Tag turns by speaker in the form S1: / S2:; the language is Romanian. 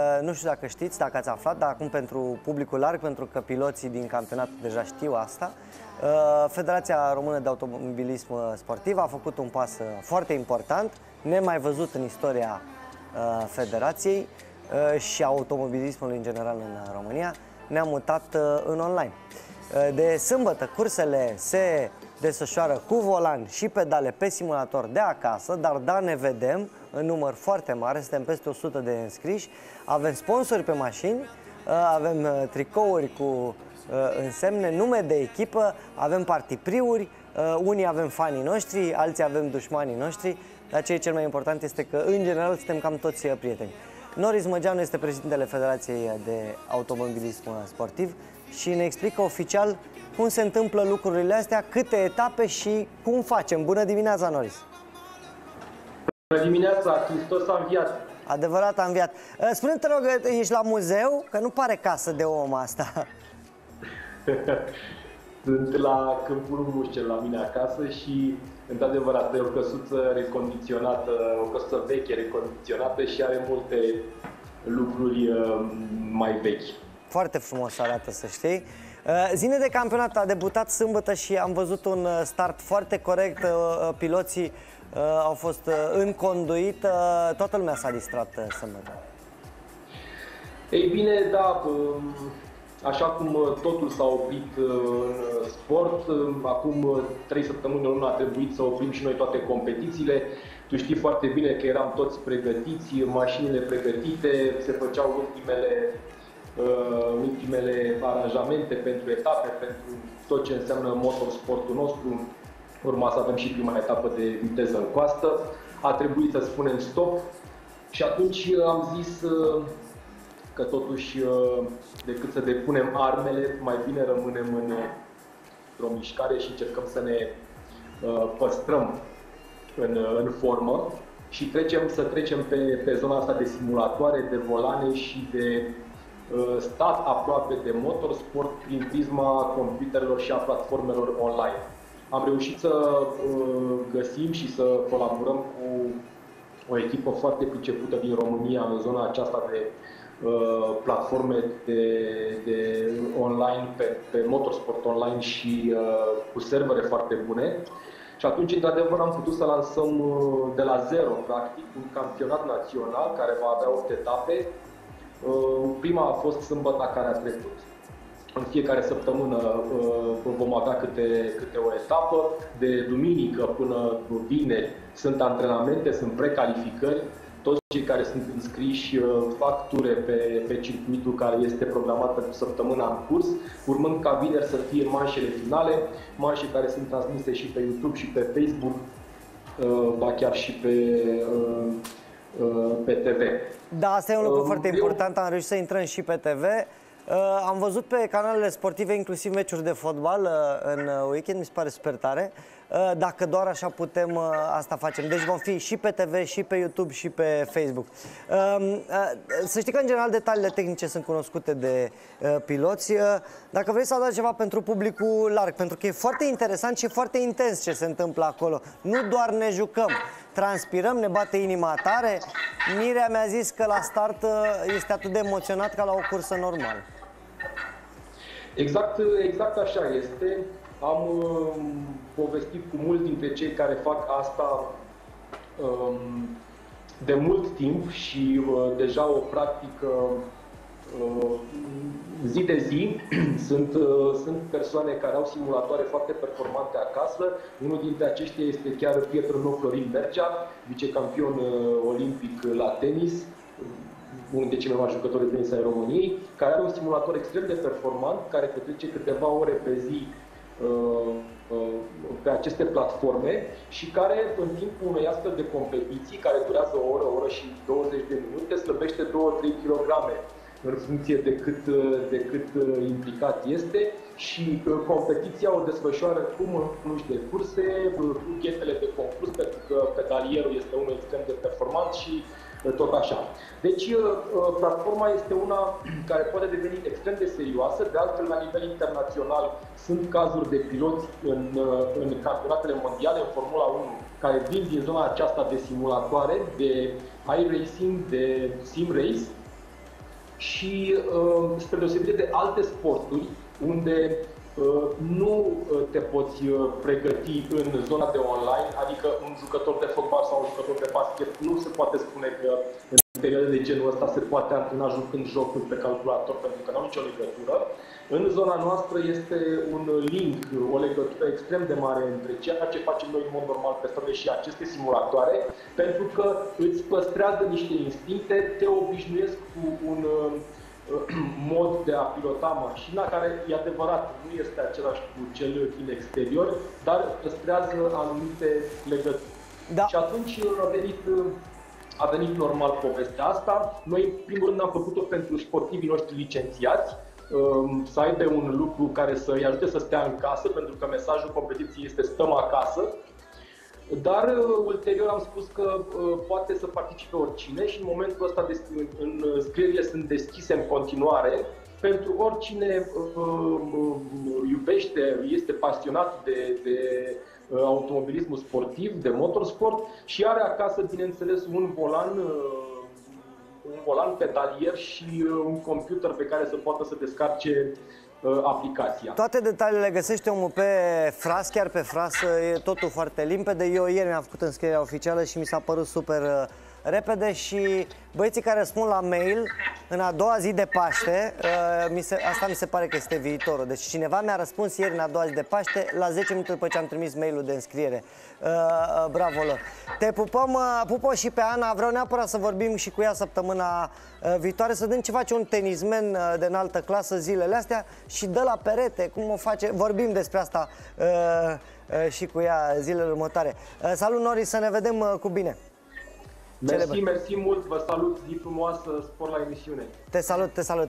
S1: Uh, nu știu dacă știți, dacă ați aflat, dar acum pentru publicul larg, pentru că piloții din campionat deja știu asta, uh, Federația Română de Automobilism Sportiv a făcut un pas uh, foarte important, nemai văzut în istoria Federației și automobilismului în general în România, ne-a mutat în online. De sâmbătă, cursele se desfășoară cu volan și pedale pe simulator de acasă, dar da, ne vedem în număr foarte mare, suntem peste 100 de înscriși, avem sponsori pe mașini, uh, avem uh, tricouri cu uh, însemne, nume de echipă, avem partipriuri, unii avem fanii noștri, alții avem dușmanii noștri, dar ce e cel mai important este că, în general, suntem cam toți prieteni. Noris Măgeanu este președintele Federației de Automobilism Sportiv și ne explică oficial cum se întâmplă lucrurile astea, câte etape și cum facem. Bună dimineața, Noris!
S2: Bună dimineața, Hristos a înviat!
S1: Adevărat a înviat. Ă, spune-te, te rog, ești la muzeu? Că nu pare casă de om asta.
S2: Sunt la Câmpul Mușcel, la mine acasă și, într-adevăr, asta e o căsuță recondiționată, o căsuță veche recondiționată și are multe lucruri ă, mai vechi.
S1: Foarte frumos arată, să știi. Uh, zine de campionat a debutat sâmbătă și am văzut un uh, start foarte corect. Uh, piloții au fost în conduit. Toată lumea s-a distrat sâmbătă.
S2: Ei bine, da, um, așa cum totul s-a oprit în sport, um, acum trei săptămâni în a trebuit să oprim și noi toate competițiile. Tu știi foarte bine că eram toți pregătiți, mașinile pregătite, se făceau ultimele uh, ultimele aranjamente pentru etape, pentru tot ce înseamnă motorsportul nostru. Urma să avem și prima etapă de viteză în coastă. A trebuit să spunem stop și atunci uh, am zis uh, că totuși uh, decât să depunem armele, mai bine rămânem în o mișcare și încercăm să ne păstrăm în, în formă și trecem să trecem pe, pe zona asta de simulatoare, de volane și de Uh, stat aproape de motorsport prin prisma computerelor și a platformelor online. Am reușit să uh, găsim și să colaborăm cu o echipă foarte pricepută din România în zona aceasta de uh, platforme de, de online, pe, pe motorsport online și cu servere foarte bune. Și atunci, într-adevăr, am putut să lansăm de la zero, practic, un campionat național care va avea 8 etape, Uh, prima a fost sâmbăta care a trecut. În fiecare săptămână uh, vom avea câte, câte o etapă. De duminică până vineri sunt antrenamente, sunt precalificări. Toți cei care sunt înscriși uh, fac ture pe, pe circuitul care este programat pentru săptămâna în curs, urmând ca vineri să fie manșele finale, manșe care sunt transmise și pe YouTube și pe Facebook, ba chiar și pe pe TV.
S1: Da, asta e un lucru uh, foarte eu... important, am reușit să intrăm și pe TV. Uh, am văzut pe canalele sportive inclusiv meciuri de fotbal uh, în weekend, mi se pare super tare. Uh, dacă doar așa putem, uh, asta facem. Deci vom fi și pe TV, și pe YouTube, și pe Facebook. Um, uh, să știi că, în general, detaliile tehnice sunt cunoscute de piloți. Dacă vrei să adați ceva pentru publicul larg, pentru că e foarte interesant și foarte intens ce se întâmplă acolo. Nu doar ne jucăm, transpirăm, ne bate inima tare. Mirea mi-a zis că la start este atât de emoționat ca la o cursă normală.
S2: Exact, exact așa este. Am uh, povestit cu mulți dintre cei care fac asta um, de mult timp și uh, deja o practică uh, zi de zi. sunt, uh, sunt persoane care au simulatoare foarte performante acasă. Unul dintre aceștia este chiar Pietru Nou Florin Bercea, vicecampion uh, olimpic la tenis, unul dintre cei mai mari jucători de tenis ai României, care are un simulator extrem de performant, care petrece câteva ore pe zi Uh, uh, pe aceste platforme și care în timpul unei astfel de competiții, care durează o oră, o oră și 20 de minute, slăbește 2-3 kg în funcție de cât, uh, de cât implicat este și competiția o desfășoară cum în plus de curse, cu chetele de concurs, pentru că pedalierul este unul extrem de performant și tot așa. Deci, uh, uh, platforma este una care poate deveni extrem de serioasă, de altfel, la nivel internațional, sunt cazuri de piloți în, uh, în campionatele mondiale, în Formula 1, care vin din zona aceasta de simulatoare, de iRacing, de sim race, și uh, spre deosebire de alte sporturi unde uh, nu uh, te poți pregăti în zona de online, adică un jucător de fotbal sau un jucător de basket nu se poate spune că în perioade de genul ăsta se poate antrena jucând jocul pe calculator pentru că nu au nicio legătură. În zona noastră este un link, o legătură extrem de mare între ceea ce facem noi în mod normal pe străde și aceste simulatoare, pentru că îți păstrează niște instincte, te obișnuiesc cu un mod de a pilota mașina, care e adevărat, nu este același cu cel din exterior, dar păstrează anumite legături. Da. Și atunci a venit, a venit normal povestea asta. Noi, în primul rând, am făcut-o pentru sportivii noștri licențiați, um, să aibă un lucru care să-i ajute să stea în casă, pentru că mesajul competiției este stăm acasă, dar uh, ulterior am spus că uh, poate să participe oricine și în momentul ăsta în, scrierile sunt deschise în continuare. Pentru oricine uh, iubește, este pasionat de, de automobilismul sportiv, de motorsport și are acasă, bineînțeles, un volan un volan pedalier și un computer pe care să poată să descarce Uh, aplicația.
S1: Toate detaliile găsește omul pe fras, chiar pe fras, e totul foarte limpede. Eu ieri mi-am făcut înscrierea oficială și mi s-a părut super uh, repede și băieții care răspund la mail în a doua zi de Paște, uh, mi se, asta mi se pare că este viitorul. Deci cineva mi-a răspuns ieri în a doua zi de Paște, la 10 minute după ce am trimis mailul de înscriere. Uh, uh, bravo lor! Te pupăm, pupă și pe Ana, vreau neapărat să vorbim și cu ea săptămâna viitoare, să vedem ce face un tenismen de înaltă clasă zilele astea și dă la perete, cum o face, vorbim despre asta și cu ea zilele următoare. Salut Nori, să ne vedem cu bine!
S2: Mersi, mersi mult, vă salut, zi frumoasă, spor la emisiune.
S1: Te salut, te salut.